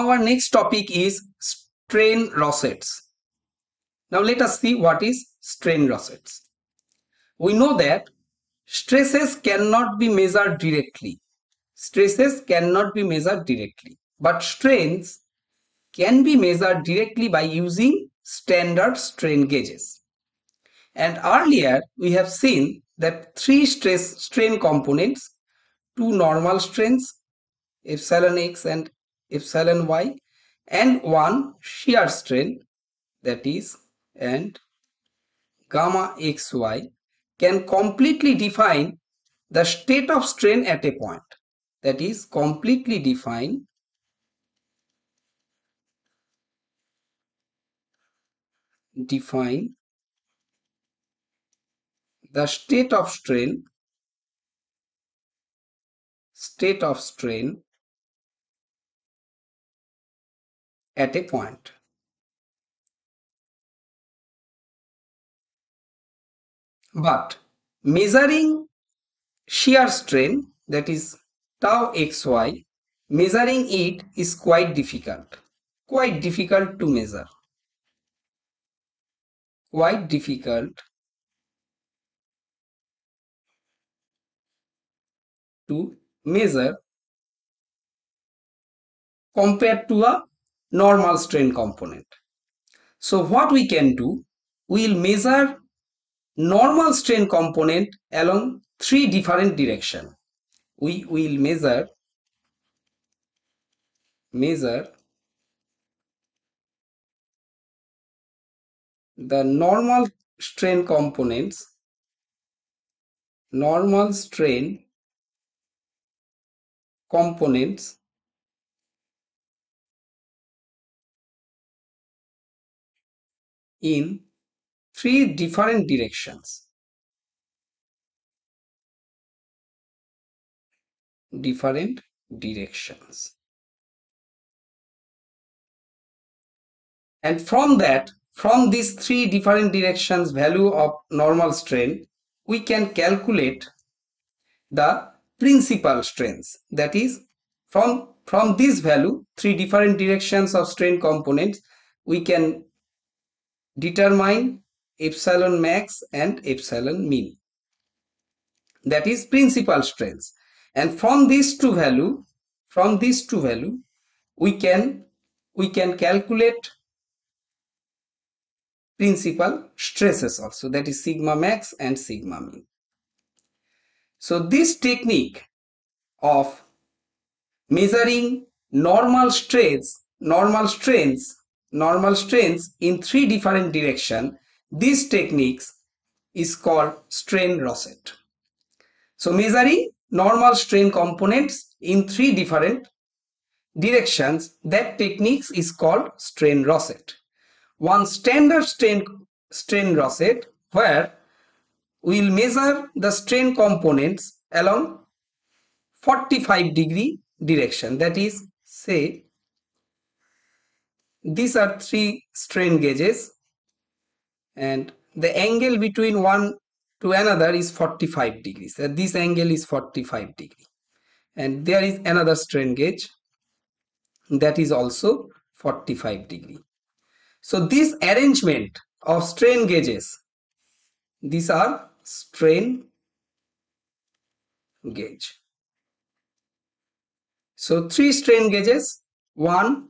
Our next topic is strain rosettes. Now let us see what is strain rosettes. We know that stresses cannot be measured directly. Stresses cannot be measured directly, but strains can be measured directly by using standard strain gauges. And earlier we have seen that three stress strain components, two normal strains, epsilon x and epsilon y, and one shear strain that is and gamma xy can completely define the state of strain at a point. That is completely define define the state of strain state of strain at a point. But measuring shear strain that is tau xy, measuring it is quite difficult, quite difficult to measure, quite difficult to measure compared to a normal strain component. So what we can do, we will measure normal strain component along three different direction. We will measure measure the normal strain components normal strain components in three different directions. Different directions. And from that, from these three different directions value of normal strain, we can calculate the principal strains. That is, from, from this value, three different directions of strain components, we can determine epsilon max and epsilon min. That is principal strains. And from these two value, from these two value, we can we can calculate principal stresses also that is sigma max and sigma min. So this technique of measuring normal strains, normal strains normal strains in three different direction. These techniques is called strain rosette. So measuring normal strain components in three different directions that techniques is called strain rosette. One standard strain strain rosette where we will measure the strain components along 45 degree direction. That is say these are three strain gauges and the angle between one to another is 45 degrees. Uh, this angle is 45 degree. And there is another strain gauge that is also 45 degree. So this arrangement of strain gauges, these are strain gauge. So three strain gauges, one,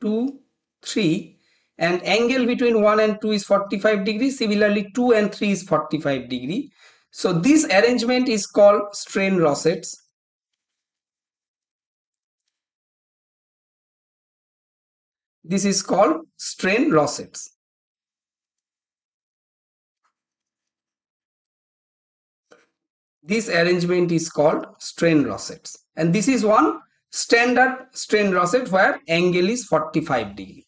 two, 3 and angle between 1 and 2 is 45 degree. Similarly 2 and 3 is 45 degree. So this arrangement is called strain rosettes this is called strain rosettes this arrangement is called strain rosettes and this is one standard strain rosette where angle is 45 degree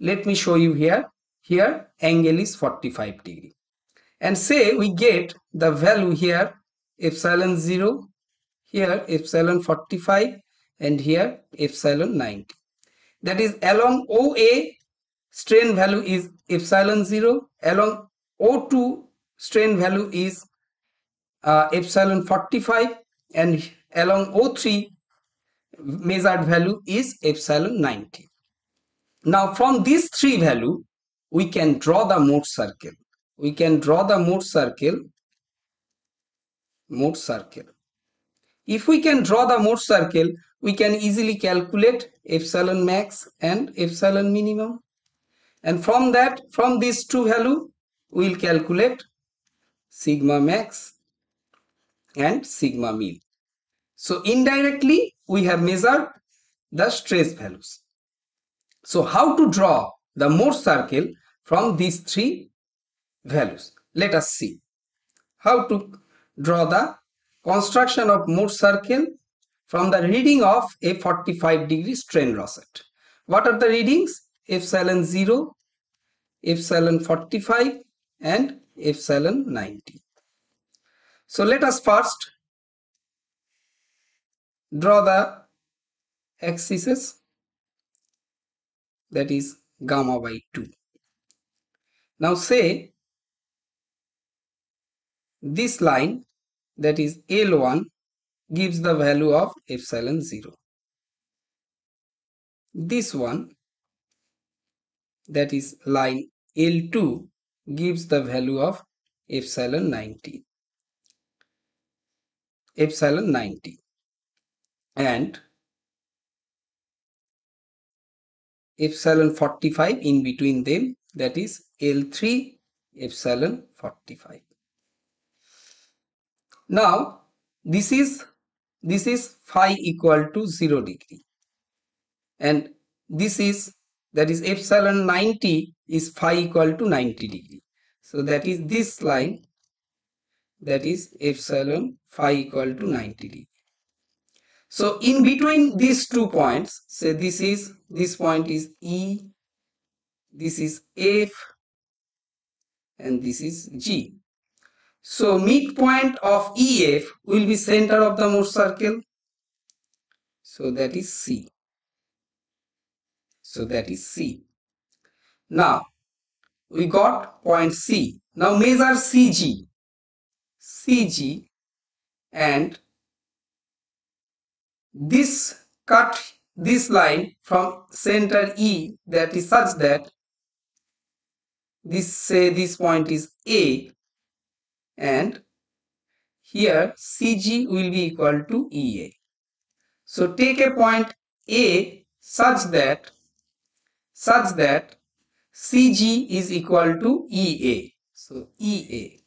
let me show you here. Here angle is 45 degree. And say we get the value here epsilon 0 here epsilon 45 and here epsilon 90 that is along OA strain value is epsilon 0 along O2 strain value is uh, epsilon 45 and along O3 measured value is epsilon 90. Now from these three value, we can draw the Mohr's circle. We can draw the Mohr's circle. Mohr's circle. If we can draw the Mohr's circle, we can easily calculate epsilon max and epsilon minimum. And from that, from these two value, we will calculate sigma max and sigma min. So indirectly, we have measured the stress values. So how to draw the Mohr's circle from these three values? Let us see how to draw the construction of Mohr's circle from the reading of a 45 degree strain rosette. What are the readings? Epsilon 0, epsilon 45 and epsilon 90. So let us first draw the axes that is gamma by 2. Now say this line that is L1 gives the value of epsilon 0. This one that is line L2 gives the value of epsilon 90 epsilon 90 and epsilon 45 in between them that is L3 epsilon 45. Now this is this is phi equal to 0 degree and this is that is epsilon 90 is phi equal to 90 degree. So that is this line that is epsilon phi equal to 90 degree. So in between these two points, say this is, this point is E, this is F, and this is G. So midpoint of EF will be center of the Mohr's circle. So that is C. So that is C. Now we got point C. Now measure CG. CG and this cut this line from center E that is such that this say this point is A and here CG will be equal to EA. So take a point A such that such that CG is equal to EA. So EA.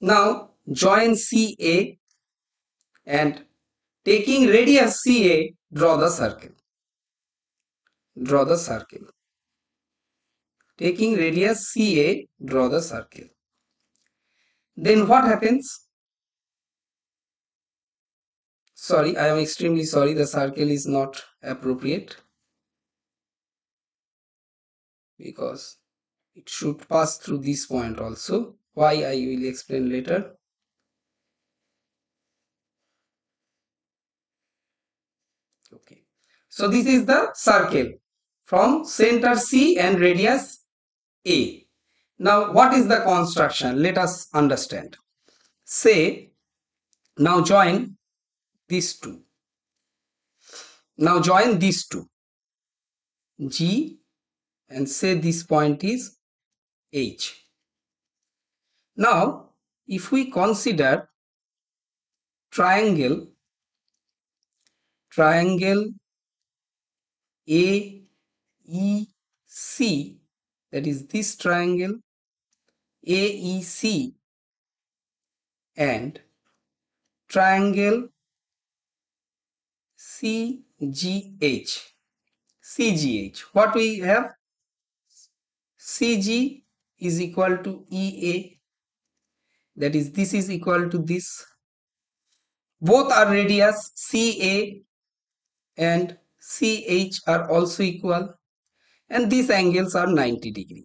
Now join CA and taking radius CA draw the circle. Draw the circle. Taking radius CA draw the circle. Then what happens? Sorry, I am extremely sorry the circle is not appropriate because it should pass through this point also why I will explain later so this is the circle from center C and radius A. Now what is the construction? Let us understand. Say now join these two. Now join these two G and say this point is H. Now if we consider triangle triangle AEC that is this triangle AEC and triangle CGH CGH what we have? CG is equal to EA that is this is equal to this. Both are radius CA and CH are also equal and these angles are 90 degree.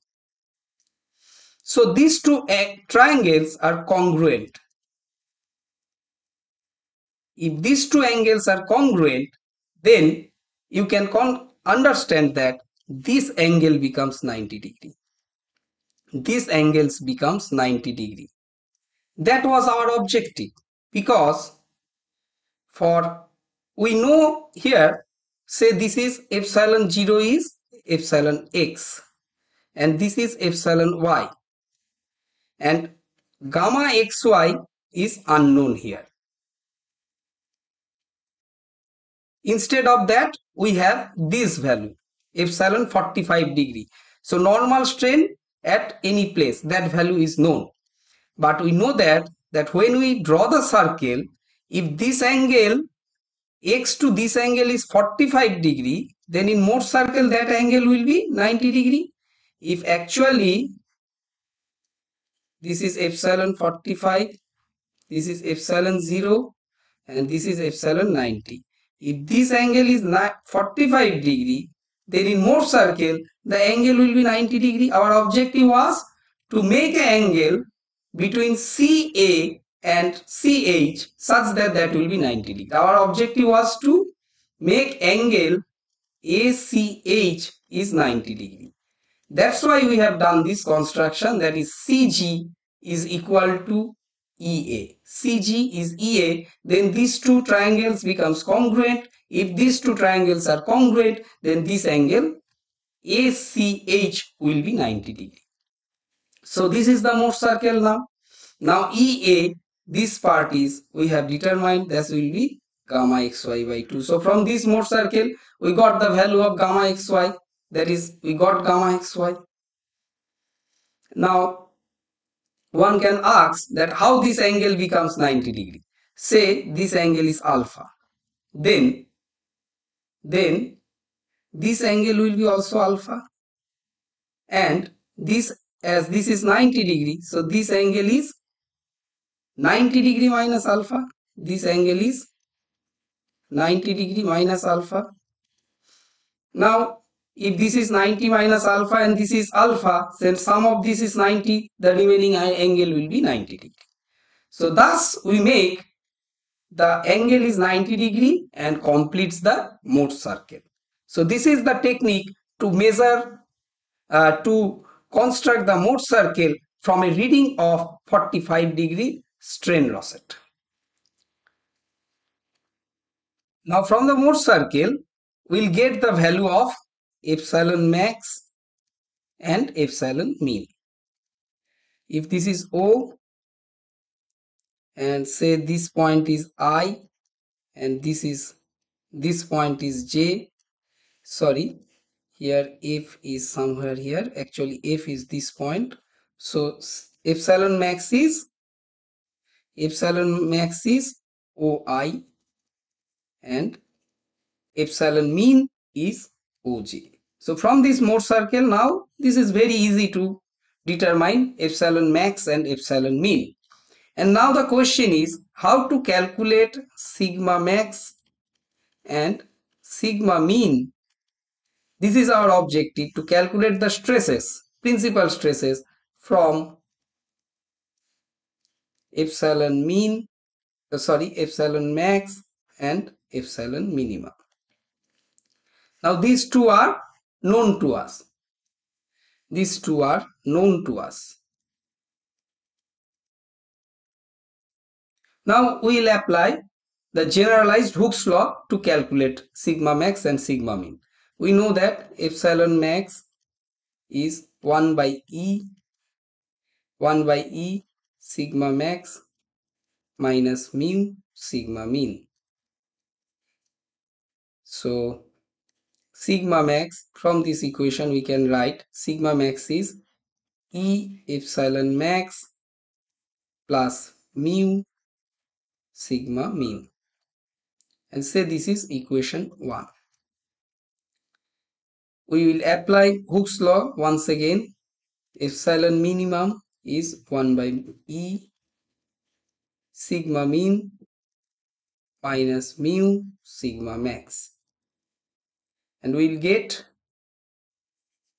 So these two eh, triangles are congruent. If these two angles are congruent, then you can understand that this angle becomes 90 degree. This angles becomes 90 degree. That was our objective because for we know here say this is epsilon 0 is epsilon x and this is epsilon y and gamma xy is unknown here. Instead of that we have this value epsilon 45 degree. So normal strain at any place that value is known. But we know that that when we draw the circle if this angle x to this angle is 45 degree then in Mohr's circle that angle will be 90 degree. If actually this is epsilon 45 this is epsilon 0 and this is epsilon 90 if this angle is 45 degree then in Mohr's circle the angle will be 90 degree. Our objective was to make an angle between CA and CH such that that will be 90 degree. Our objective was to make angle ACH is 90 degree. That's why we have done this construction that is CG is equal to EA. CG is EA then these two triangles becomes congruent. If these two triangles are congruent then this angle ACH will be 90 degree. So this is the Mohr circle now. Now EA this part is we have determined this will be gamma xy by 2 so from this Mohr circle we got the value of gamma xy. That is we got gamma xy. Now one can ask that how this angle becomes 90 degree. Say this angle is alpha. Then then this angle will be also alpha. And this as this is 90 degree so this angle is 90 degree minus alpha this angle is 90 degree minus alpha. Now if this is 90 minus alpha and this is alpha then sum of this is 90 the remaining angle will be 90 degree. So thus we make the angle is 90 degree and completes the Mohr circle so this is the technique to measure uh, to construct the Mohr circle from a reading of 45 degree strain rosette. Now from the Mohr circle, we'll get the value of epsilon max and epsilon mean. If this is O and say this point is I and this is this point is J sorry here F is somewhere here actually F is this point so epsilon max is epsilon max is OI and epsilon mean is OJ. So from this Mohr circle now this is very easy to determine epsilon max and epsilon mean. And now the question is how to calculate sigma max and sigma mean. This is our objective to calculate the stresses, principal stresses from epsilon mean uh, sorry epsilon max and epsilon minima now these two are known to us. These two are known to us. Now we will apply the generalized Hooke's law to calculate sigma max and sigma min we know that epsilon max is 1 by e 1 by e sigma max minus mu sigma mean. So sigma max from this equation we can write sigma max is E epsilon max plus mu sigma mean and say this is equation 1. We will apply Hooke's law once again epsilon minimum is 1 by E sigma mean minus mu sigma max. And we'll get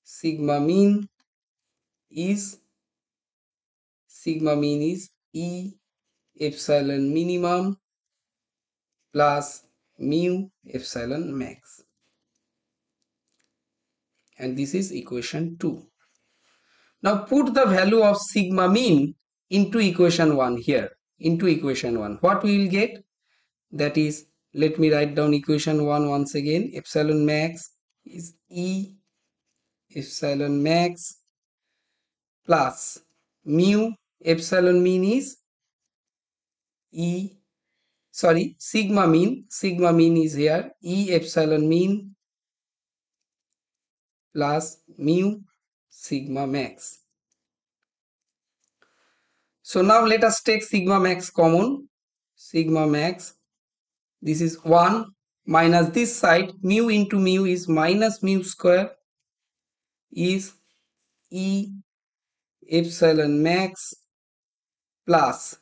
sigma mean is sigma mean is E epsilon minimum plus mu epsilon max. And this is equation 2 now put the value of sigma mean into equation 1 here, into equation 1. What we will get? That is let me write down equation 1 once again epsilon max is E epsilon max plus mu epsilon mean is E sorry sigma mean sigma mean is here E epsilon mean plus mu sigma max so now let us take sigma max common sigma max this is 1 minus this side mu into mu is minus mu square is E epsilon max plus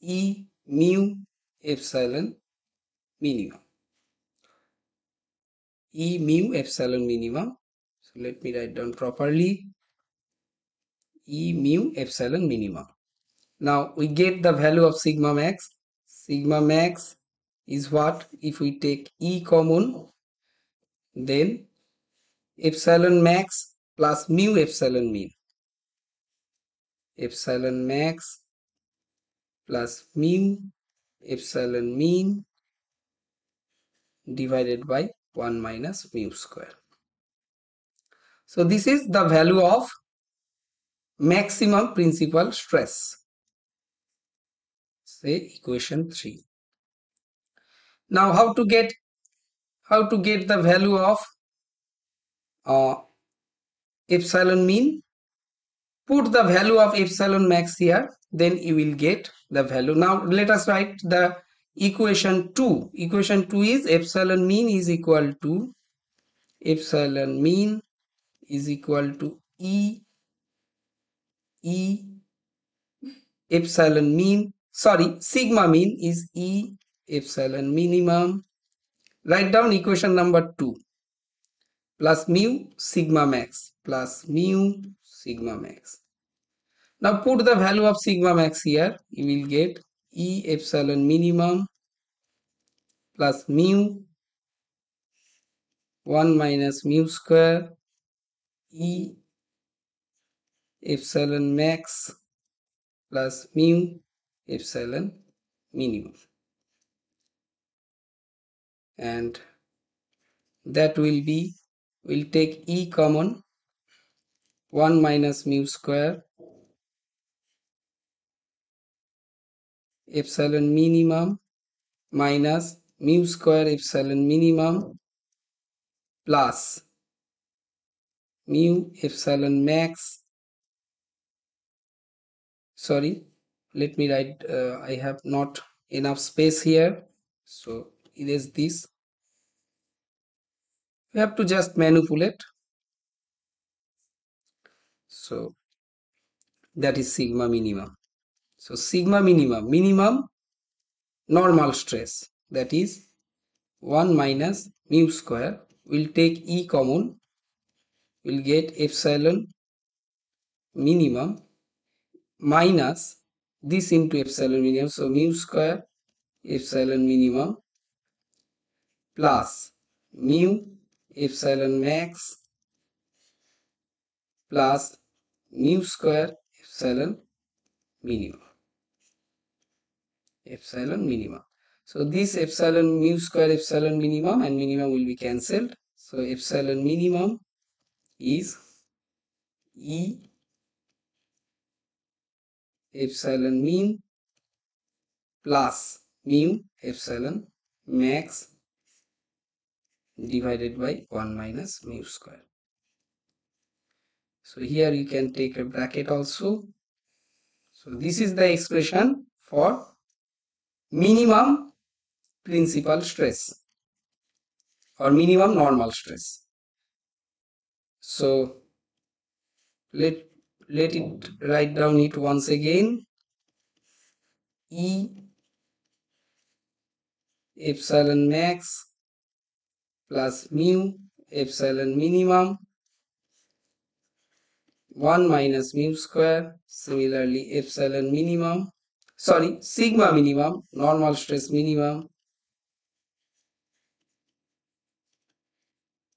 E mu epsilon minimum. E mu epsilon minimum. Let me write down properly. E mu epsilon minima. Now we get the value of sigma max. Sigma max is what if we take E common then epsilon max plus mu epsilon mean epsilon max plus mu epsilon mean divided by 1 minus mu square. So this is the value of maximum principal stress. Say equation 3. Now how to get how to get the value of uh, epsilon mean put the value of epsilon max here then you will get the value now let us write the equation 2 equation 2 is epsilon mean is equal to epsilon mean is equal to e e epsilon mean sorry sigma mean is e epsilon minimum. Write down equation number 2 plus mu sigma max. Plus mu sigma max. Now put the value of sigma max here. You will get E epsilon minimum. Plus mu 1 minus mu square E epsilon max plus mu epsilon minimum. And that will be we'll take E common 1 minus mu square epsilon minimum minus mu square epsilon minimum plus mu epsilon max. Sorry let me write uh, I have not enough space here. So erase this. We have to just manipulate. So that is sigma minimum. So sigma minimum minimum normal stress that is 1 minus mu square will take e common will get epsilon minimum minus this into epsilon minimum. So mu square epsilon minimum plus mu epsilon max plus mu square epsilon minimum. Epsilon minimum. So this epsilon mu square epsilon minimum and minimum will be cancelled. So epsilon minimum is e epsilon mean plus mu epsilon max divided by 1 minus mu square so here you can take a bracket also. So this is the expression for minimum principal stress or minimum normal stress. So let let it write down it once again. E epsilon max plus mu epsilon minimum 1 minus mu square. Similarly epsilon minimum sorry sigma minimum normal stress minimum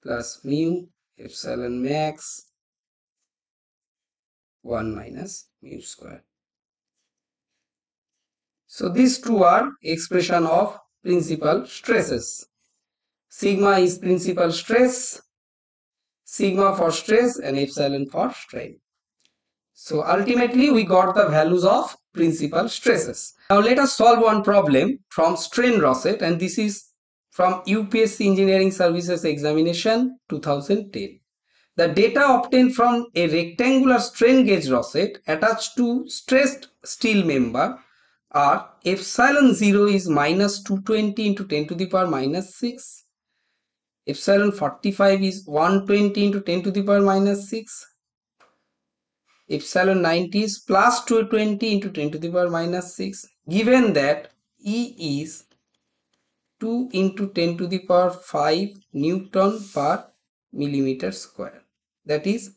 plus mu epsilon max 1 minus mu square so these two are expression of principal stresses. Sigma is principal stress, sigma for stress and epsilon for strain. So ultimately we got the values of principal stresses. Now let us solve one problem from strain rosette and this is from UPSC Engineering Services Examination 2010. The data obtained from a rectangular strain gauge rosette attached to stressed steel member are epsilon 0 is minus 220 into 10 to the power minus 6 epsilon 45 is 120 into 10 to the power minus 6 epsilon 90 is plus 220 into 10 to the power minus 6 given that E is 2 into 10 to the power 5 Newton per millimeter square that is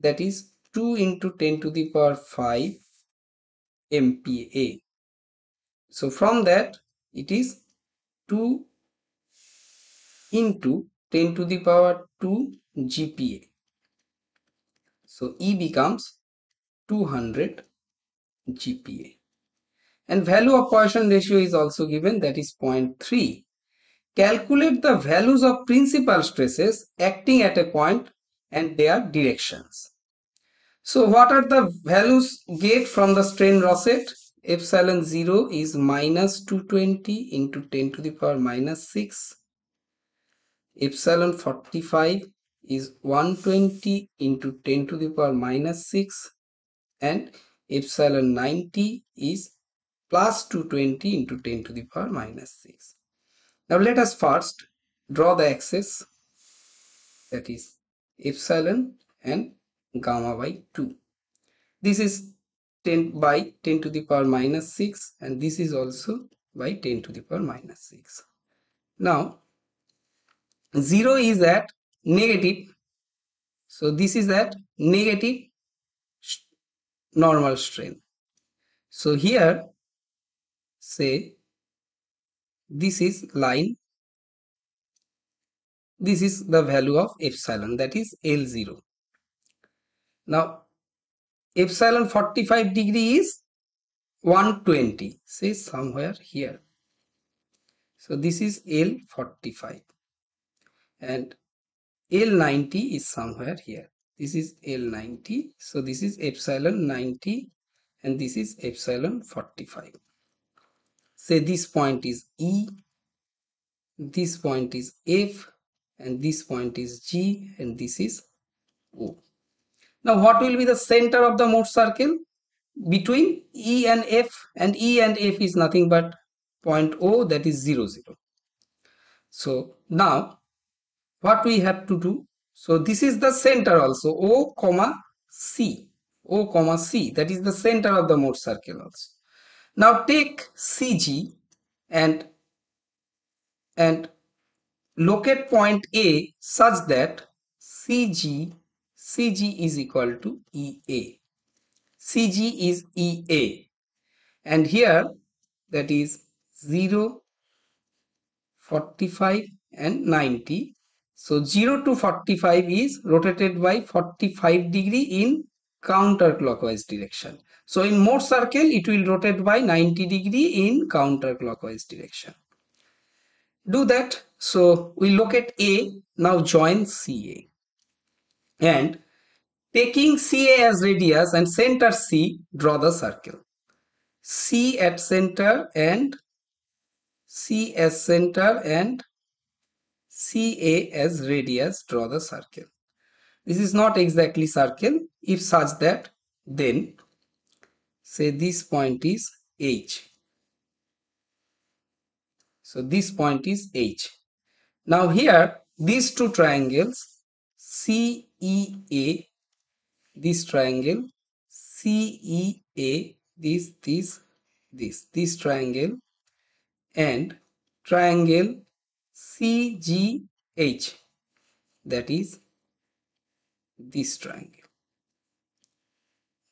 that is 2 into 10 to the power 5 MPa. So from that it is 2 into 10 to the power 2 GPa. So E becomes 200 GPa. And value of Poisson ratio is also given that is 0.3. Calculate the values of principal stresses acting at a point and their directions. So what are the values get from the strain rosette? Epsilon 0 is minus 220 into 10 to the power minus 6. Epsilon 45 is 120 into 10 to the power minus 6 and epsilon 90 is plus 220 into 10 to the power minus 6. Now let us first draw the axis that is epsilon and gamma by 2. This is 10 by 10 to the power minus 6 and this is also by 10 to the power minus 6. Now 0 is at negative so this is at negative normal strain. So here say this is line this is the value of epsilon that is L0 now, epsilon 45 degree is 120, say somewhere here. So this is L45 and L90 is somewhere here. This is L90. So this is epsilon 90 and this is epsilon 45. Say this point is E, this point is F and this point is G and this is O. Now what will be the center of the Mohr's circle? Between E and F and E and F is nothing but point O that is 0 0. So now what we have to do? So this is the center also O comma C. O comma C that is the center of the Mohr's circle also. Now take CG and and locate point A such that CG CG is equal to EA. CG is EA. And here that is 0, 45 and 90. So 0 to 45 is rotated by 45 degree in counterclockwise direction. So in Mohr's circle it will rotate by 90 degree in counterclockwise direction. Do that. So we locate A now join CA and taking CA as radius and center C draw the circle C at center and C as center and CA as radius draw the circle this is not exactly circle. If such that then say this point is H. So this point is H. Now here these two triangles CEA, this triangle, CEA, this, this, this, this triangle, and triangle CGH, that is this triangle.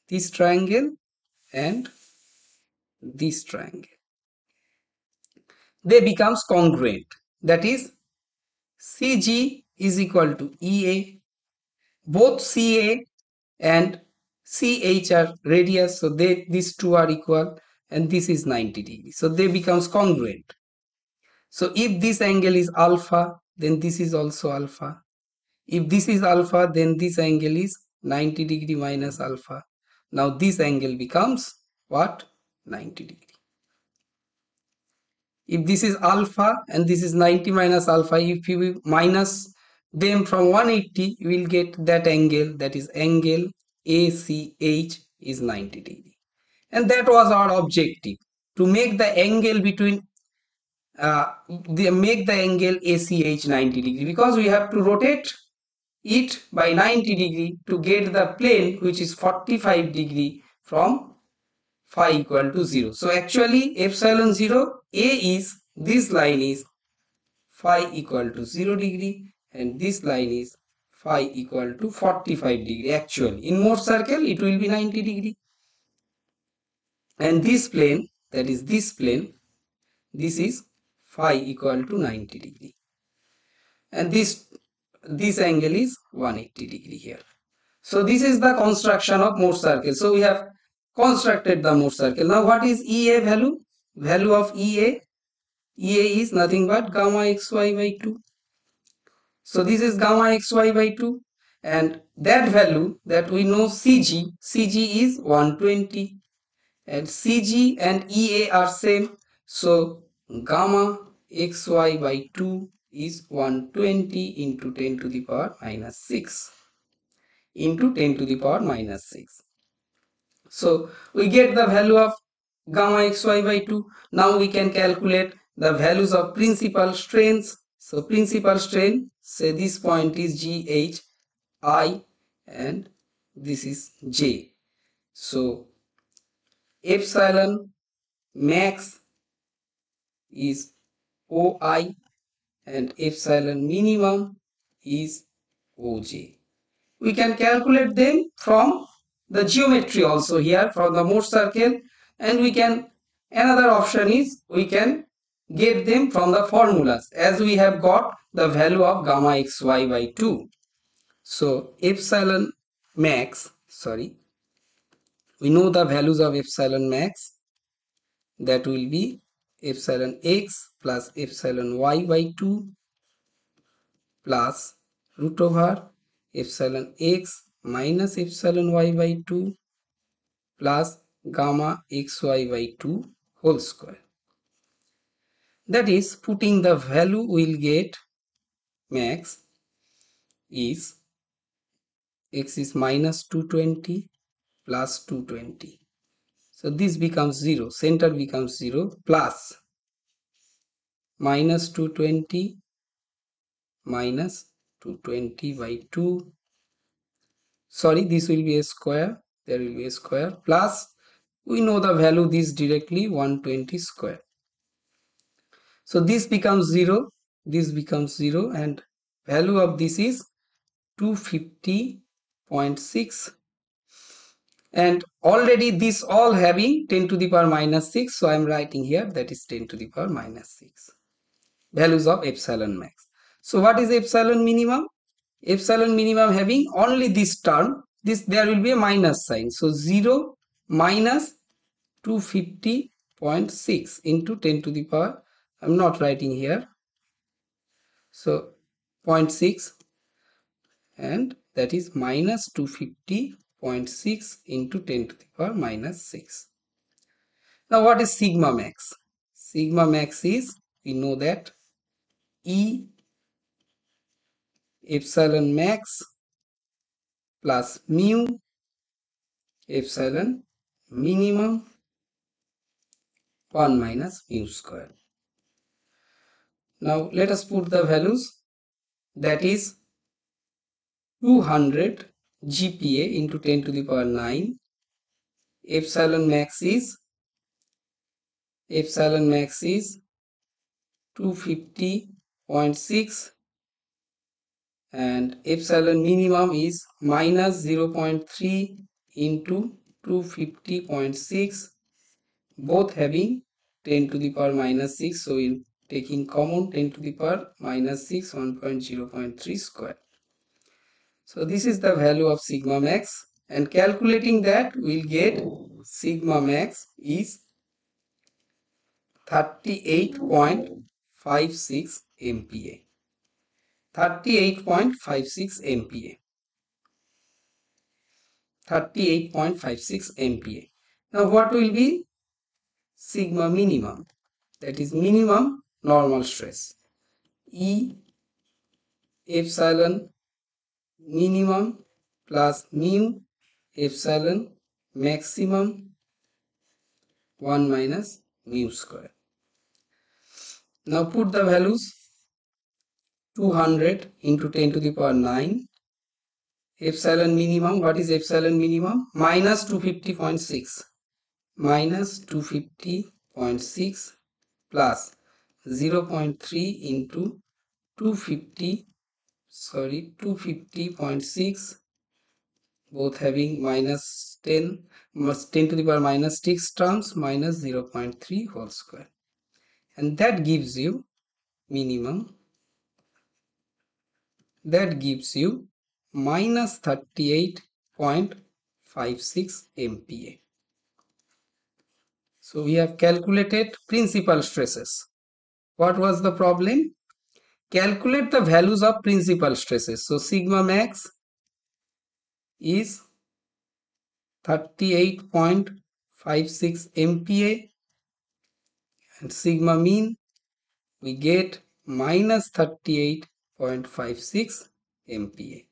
This triangle and this triangle. They becomes congruent. That is CG is equal to EA. Both CA and CH are radius, so they these two are equal. and this is 90 degree so they becomes congruent so if this angle is alpha then this is also alpha if this is alpha then this angle is 90 degree minus alpha. Now this angle becomes what? 90 degree. If this is alpha and this is 90 minus alpha if you minus them from 180 you will get that angle that is angle ACH is 90 degree. And that was our objective to make the angle between uh, the, make the angle ACH 90 degree because we have to rotate it by 90 degree to get the plane which is 45 degree from phi equal to 0. So actually epsilon 0 A is this line is phi equal to 0 degree and this line is phi equal to 45 degree. Actually in Mohr circle it will be 90 degree. And this plane that is this plane this is phi equal to 90 degree. And this this angle is 180 degree here. So this is the construction of Mohr's circle. So we have constructed the Mohr's circle. Now what is ea value? Value of ea ea is nothing but gamma xy by 2 so this is gamma xy by 2 and that value that we know cg cg is 120 and cg and ea are same. So gamma xy by 2 is 120 into 10 to the power minus 6 into 10 to the power minus 6. So we get the value of gamma xy by 2. Now we can calculate the values of principal strains. So principal strain say this point is GH I and this is J. So epsilon max is OI and epsilon minimum is OJ. We can calculate them from the geometry also here from the Mohr's circle and we can another option is we can get them from the formulas as we have got the value of gamma xy by 2. So epsilon max sorry we know the values of epsilon max that will be epsilon x plus epsilon y by 2 plus root over epsilon x minus epsilon y by 2 plus gamma xy by 2 whole square. That is putting the value we'll get max is x is minus 220 plus 220 so this becomes 0. Center becomes 0 plus minus 220 minus 220 by 2. Sorry, this will be a square. There will be a square plus we know the value this directly 120 square. So this becomes 0. This becomes 0 and value of this is 250.6 and already this all having 10 to the power minus 6 so i'm writing here that is 10 to the power minus 6 values of epsilon max. So what is epsilon minimum? Epsilon minimum having only this term. This there will be a minus sign. So 0 minus 250.6 into 10 to the power. I'm not writing here. So 0.6 and that is minus 250 0.6 into 10 to the power minus 6. Now what is sigma max? Sigma max is, we know that E epsilon max plus mu epsilon minimum 1 minus mu square. Now let us put the values that is 200 GPa into 10 to the power 9 epsilon max is epsilon max is 250.6 and epsilon minimum is minus 0.3 into 250.6 both having 10 to the power minus 6 so in taking common 10 to the power minus 6 1.0.3 square so this is the value of sigma max and calculating that we'll get sigma max is 38.56 MPa 38.56 MPa 38.56 MPa now what will be sigma minimum? That is minimum normal stress. E epsilon minimum plus mu epsilon maximum 1 minus mu square. Now put the values 200 into 10 to the power 9 epsilon minimum what is epsilon minimum? Minus 250.6 minus 250.6 plus 0.3 into 250 sorry 250.6 both having minus 10 10 to the power minus 6 terms minus 0.3 whole square. And that gives you minimum. That gives you minus 38.56 MPa so we have calculated principal stresses. What was the problem calculate the values of principal stresses so sigma max is 38.56 MPa and sigma mean we get minus 38.56 MPa.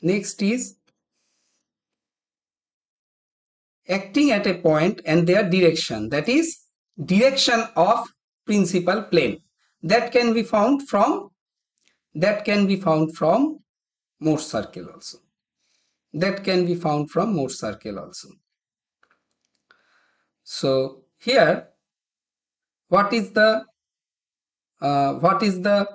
Next is acting at a point and their direction that is direction of principal plane. That can be found from that can be found from Mohr's circle also. That can be found from Mohr's circle also. So here what is the uh, what is the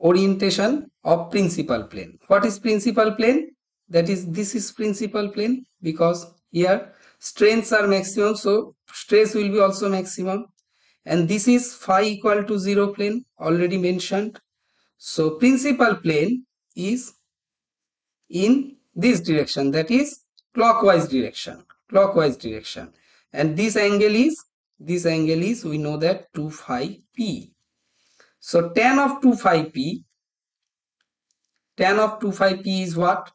orientation of principal plane? What is principal plane? That is this is principal plane because here strains are maximum so stress will be also maximum and this is phi equal to 0 plane already mentioned. So principal plane is in this direction that is clockwise direction clockwise direction. And this angle is this angle is we know that 2 phi p. So tan of 2 phi p tan of 2 phi p is what?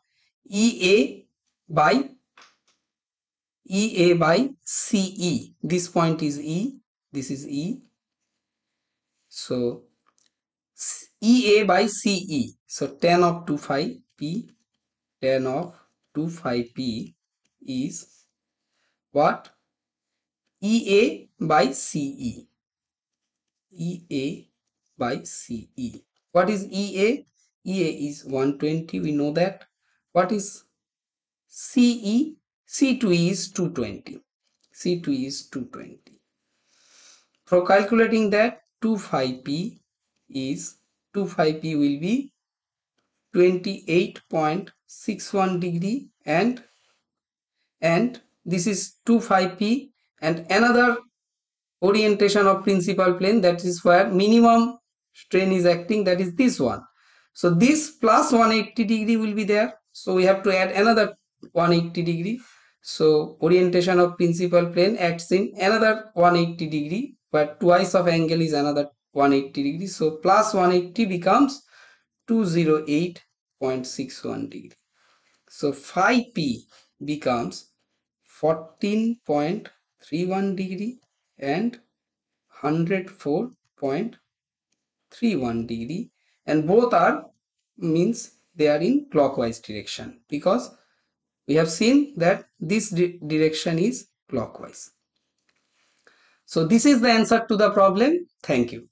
Ea by ea by ce this point is e this is E. So EA by CE. So tan of 2 phi P, tan of 2 phi P is what? EA by CE. EA by CE. What is EA? EA is 120. We know that. What is CE? C2 is 220. C2 is 220. For calculating that 2 phi p is 2 phi p will be 28.61 degree and and this is 2 phi p and another orientation of principal plane that is where minimum strain is acting that is this one. So this plus 180 degree will be there. So we have to add another 180 degree. So orientation of principal plane acts in another 180 degree but twice of angle is another 180 degree. So plus 180 becomes 208.61 degree. So phi p becomes 14.31 degree and 104.31 degree. And both are means they are in clockwise direction because we have seen that this di direction is clockwise so this is the answer to the problem. Thank you.